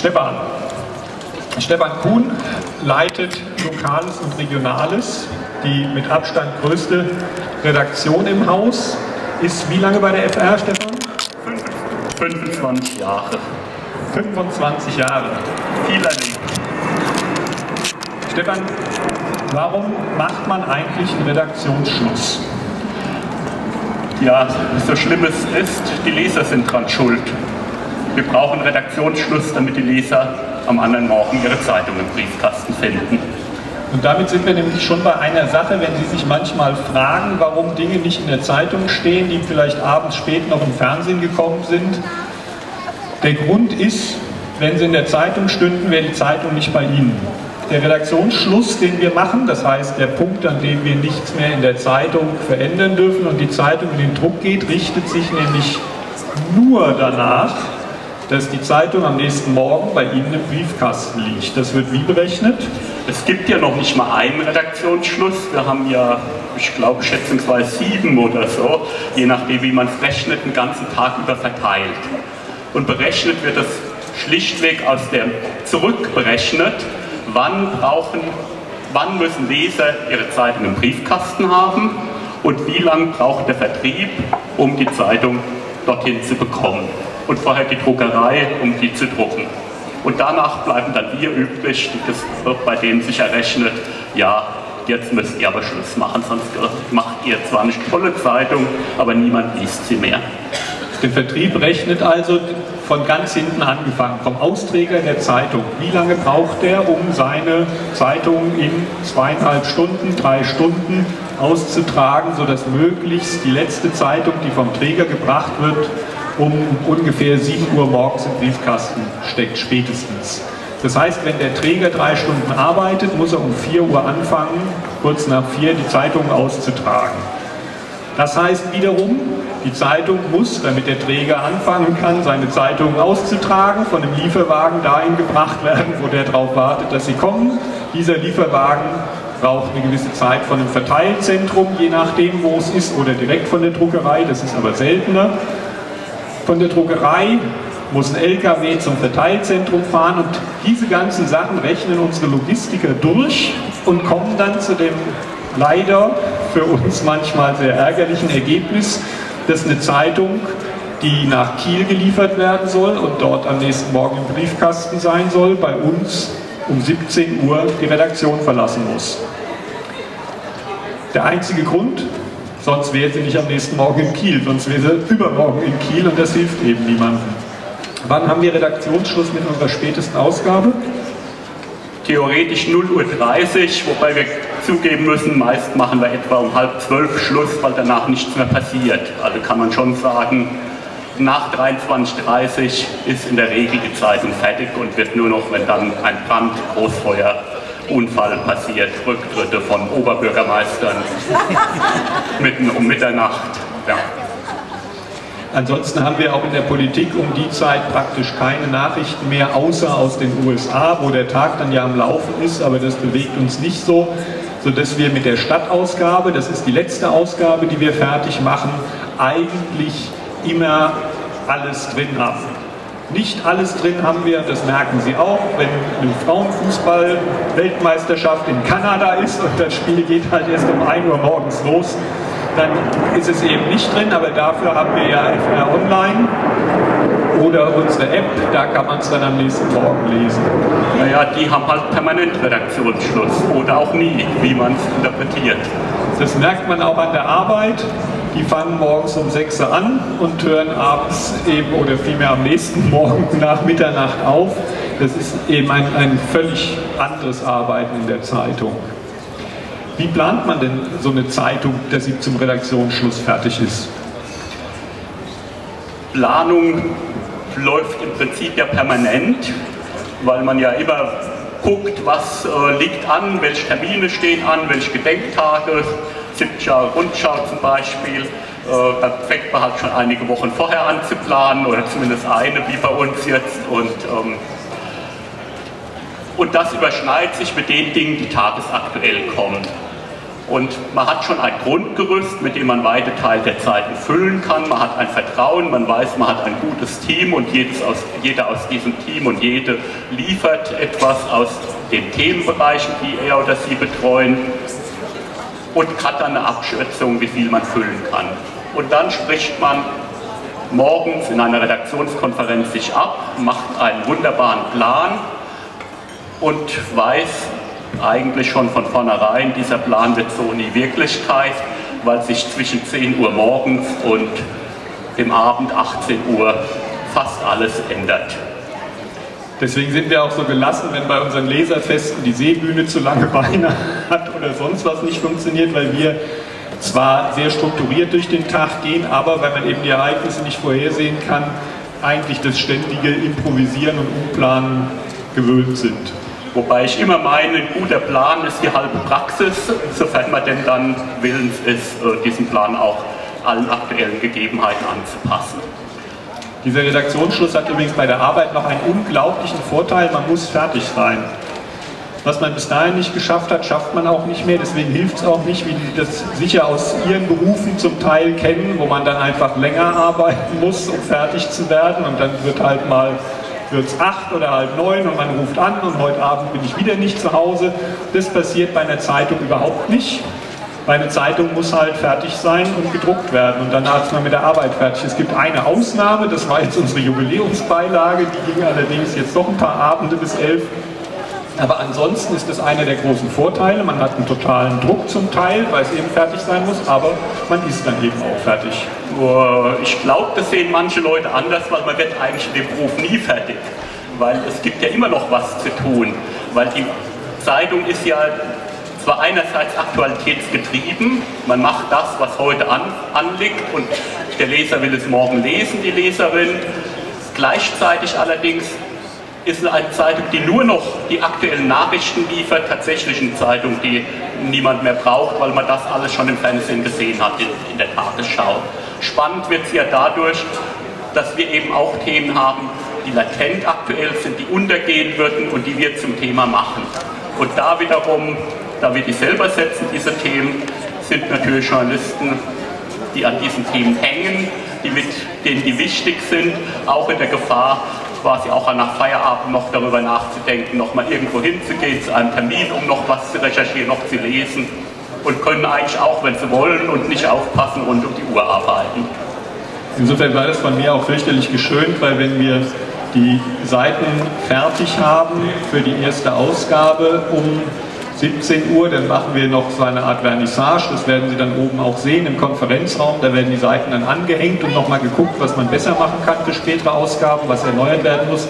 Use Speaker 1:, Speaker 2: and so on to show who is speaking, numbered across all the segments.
Speaker 1: Stefan. Stefan Kuhn leitet Lokales und Regionales, die mit Abstand größte Redaktion im Haus. Ist wie lange bei der FR, Stefan?
Speaker 2: 25 Jahre.
Speaker 1: 25 Jahre.
Speaker 2: Viel erlebt.
Speaker 1: Stefan, warum macht man eigentlich einen Redaktionsschluss?
Speaker 2: Ja, so schlimm es ist, die Leser sind dran schuld. Wir brauchen Redaktionsschluss, damit die Leser am anderen Morgen ihre Zeitung im Briefkasten finden.
Speaker 1: Und damit sind wir nämlich schon bei einer Sache, wenn Sie sich manchmal fragen, warum Dinge nicht in der Zeitung stehen, die vielleicht abends spät noch im Fernsehen gekommen sind. Der Grund ist, wenn sie in der Zeitung stünden, wäre die Zeitung nicht bei Ihnen. Der Redaktionsschluss, den wir machen, das heißt der Punkt, an dem wir nichts mehr in der Zeitung verändern dürfen und die Zeitung in den Druck geht, richtet sich nämlich nur danach, dass die Zeitung am nächsten Morgen bei Ihnen im Briefkasten liegt. Das wird wie berechnet?
Speaker 2: Es gibt ja noch nicht mal einen Redaktionsschluss. Wir haben ja, ich glaube, schätzungsweise sieben oder so, je nachdem, wie man es rechnet, den ganzen Tag über verteilt. Und berechnet wird das schlichtweg aus dem zurückberechnet, wann brauchen, wann müssen Leser ihre Zeitung im Briefkasten haben und wie lange braucht der Vertrieb, um die Zeitung dorthin zu bekommen und vorher die Druckerei, um die zu drucken. Und danach bleiben dann wir übrig, das wird bei denen sich errechnet, ja, jetzt müsst ihr aber Schluss machen, sonst macht ihr zwar eine tolle Zeitung, aber niemand liest sie mehr.
Speaker 1: Der Vertrieb rechnet also von ganz hinten angefangen, vom Austräger der Zeitung. Wie lange braucht der, um seine Zeitung in zweieinhalb Stunden, drei Stunden auszutragen, sodass möglichst die letzte Zeitung, die vom Träger gebracht wird, um ungefähr 7 Uhr morgens im Briefkasten steckt, spätestens. Das heißt, wenn der Träger drei Stunden arbeitet, muss er um 4 Uhr anfangen, kurz nach 4 die Zeitung auszutragen. Das heißt wiederum, die Zeitung muss, damit der Träger anfangen kann, seine Zeitung auszutragen, von dem Lieferwagen dahin gebracht werden, wo der darauf wartet, dass sie kommen. Dieser Lieferwagen braucht eine gewisse Zeit von einem Verteilzentrum, je nachdem, wo es ist, oder direkt von der Druckerei, das ist aber seltener von der Druckerei muss ein LKW zum Verteilzentrum fahren und diese ganzen Sachen rechnen unsere Logistiker durch und kommen dann zu dem leider für uns manchmal sehr ärgerlichen Ergebnis, dass eine Zeitung, die nach Kiel geliefert werden soll und dort am nächsten Morgen im Briefkasten sein soll, bei uns um 17 Uhr die Redaktion verlassen muss. Der einzige Grund, Sonst wäre sie nicht am nächsten Morgen in Kiel, sonst wäre sie übermorgen in Kiel und das hilft eben niemandem. Wann haben wir Redaktionsschluss mit unserer spätesten Ausgabe?
Speaker 2: Theoretisch 0.30 Uhr, wobei wir zugeben müssen, meist machen wir etwa um halb zwölf Schluss, weil danach nichts mehr passiert. Also kann man schon sagen, nach 23.30 Uhr ist in der Regel die Zeitung fertig und wird nur noch, wenn dann ein Brand, Großfeuer Unfall passiert, Rücktritte von Oberbürgermeistern mitten um Mitternacht. Ja.
Speaker 1: Ansonsten haben wir auch in der Politik um die Zeit praktisch keine Nachrichten mehr, außer aus den USA, wo der Tag dann ja am Laufen ist, aber das bewegt uns nicht so, sodass wir mit der Stadtausgabe, das ist die letzte Ausgabe, die wir fertig machen, eigentlich immer alles drin haben. Nicht alles drin haben wir, das merken Sie auch, wenn eine Frauenfußball-Weltmeisterschaft in Kanada ist und das Spiel geht halt erst um 1 Uhr morgens los, dann ist es eben nicht drin, aber dafür haben wir ja FR Online oder unsere App, da kann man es dann am nächsten Morgen lesen.
Speaker 2: Naja, die haben halt permanent Redaktionsschluss oder auch nie, wie man es interpretiert.
Speaker 1: Das merkt man auch an der Arbeit. Die fangen morgens um 6 Uhr an und hören abends eben oder vielmehr am nächsten Morgen nach Mitternacht auf. Das ist eben ein, ein völlig anderes Arbeiten in der Zeitung. Wie plant man denn so eine Zeitung, dass sie zum Redaktionsschluss fertig ist?
Speaker 2: Planung läuft im Prinzip ja permanent, weil man ja immer guckt, was äh, liegt an, welche Termine stehen an, welche Gedenktage 70er Rundschau zum Beispiel, äh, da fängt man halt schon einige Wochen vorher an zu planen oder zumindest eine, wie bei uns jetzt. Und, ähm, und das überschneidet sich mit den Dingen, die tagesaktuell kommen. Und man hat schon ein Grundgerüst, mit dem man weite Teile der Zeiten füllen kann. Man hat ein Vertrauen, man weiß, man hat ein gutes Team und jedes aus, jeder aus diesem Team und jede liefert etwas aus den Themenbereichen, die er oder sie betreuen und hat dann eine Abschätzung, wie viel man füllen kann. Und dann spricht man morgens in einer Redaktionskonferenz sich ab, macht einen wunderbaren Plan und weiß, eigentlich schon von vornherein, dieser Plan wird so nie Wirklichkeit, weil sich zwischen 10 Uhr morgens und dem Abend 18 Uhr fast alles ändert.
Speaker 1: Deswegen sind wir auch so gelassen, wenn bei unseren Leserfesten die Seebühne zu lange Beine hat oder sonst was nicht funktioniert, weil wir zwar sehr strukturiert durch den Tag gehen, aber weil man eben die Ereignisse nicht vorhersehen kann, eigentlich das ständige Improvisieren und Umplanen gewöhnt sind.
Speaker 2: Wobei ich immer meine, ein guter Plan ist die halbe Praxis, sofern man denn dann willens ist, äh, diesen Plan auch allen aktuellen Gegebenheiten anzupassen.
Speaker 1: Dieser Redaktionsschluss hat übrigens bei der Arbeit noch einen unglaublichen Vorteil, man muss fertig sein. Was man bis dahin nicht geschafft hat, schafft man auch nicht mehr. Deswegen hilft es auch nicht, wie die das sicher aus ihren Berufen zum Teil kennen, wo man dann einfach länger arbeiten muss, um fertig zu werden. Und dann wird halt mal wird es acht oder halb neun und man ruft an und heute Abend bin ich wieder nicht zu Hause. Das passiert bei einer Zeitung überhaupt nicht. Bei einer Zeitung muss halt fertig sein und gedruckt werden und danach ist man mit der Arbeit fertig. Es gibt eine Ausnahme, das war jetzt unsere Jubiläumsbeilage, die ging allerdings jetzt doch ein paar Abende bis elf. Aber ansonsten ist das einer der großen Vorteile. Man hat einen totalen Druck zum Teil, weil es eben fertig sein muss, aber man ist dann eben auch fertig.
Speaker 2: Ich glaube, das sehen manche Leute anders, weil man wird eigentlich in dem Beruf nie fertig. Weil es gibt ja immer noch was zu tun. Weil die Zeitung ist ja zwar einerseits aktualitätsgetrieben, man macht das, was heute an, anliegt und der Leser will es morgen lesen, die Leserin. Gleichzeitig allerdings ist eine Zeitung, die nur noch die aktuellen Nachrichten liefert, tatsächlich eine Zeitung, die niemand mehr braucht, weil man das alles schon im Fernsehen gesehen hat in, in der Tagesschau. Spannend wird es ja dadurch, dass wir eben auch Themen haben, die latent aktuell sind, die untergehen würden und die wir zum Thema machen. Und da wiederum, da wir die selber setzen, diese Themen, sind natürlich Journalisten, die an diesen Themen hängen, die mit denen die wichtig sind, auch in der Gefahr, quasi auch nach Feierabend noch darüber nachzudenken, noch mal irgendwo hinzugehen zu einem Termin, um noch was zu recherchieren, noch zu lesen und können eigentlich auch, wenn sie wollen und nicht aufpassen, rund um die Uhr arbeiten.
Speaker 1: Insofern war das von mir auch fürchterlich geschönt, weil wenn wir die Seiten fertig haben für die erste Ausgabe um 17 Uhr, dann machen wir noch so eine Art Vernissage, das werden Sie dann oben auch sehen im Konferenzraum, da werden die Seiten dann angehängt und nochmal geguckt, was man besser machen kann für spätere Ausgaben, was erneuert werden muss.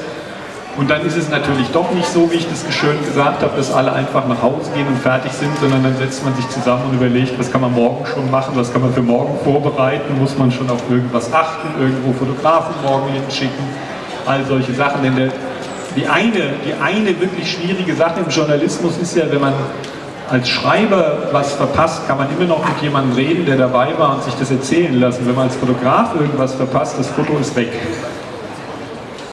Speaker 1: Und dann ist es natürlich doch nicht so, wie ich das schön gesagt habe, dass alle einfach nach Hause gehen und fertig sind, sondern dann setzt man sich zusammen und überlegt, was kann man morgen schon machen, was kann man für morgen vorbereiten, muss man schon auf irgendwas achten, irgendwo Fotografen morgen hinschicken, all solche Sachen. Denn der die eine, die eine wirklich schwierige Sache im Journalismus ist ja, wenn man als Schreiber was verpasst, kann man immer noch mit jemandem reden, der dabei war und sich das erzählen lassen. Wenn man als Fotograf irgendwas verpasst, das Foto ist weg.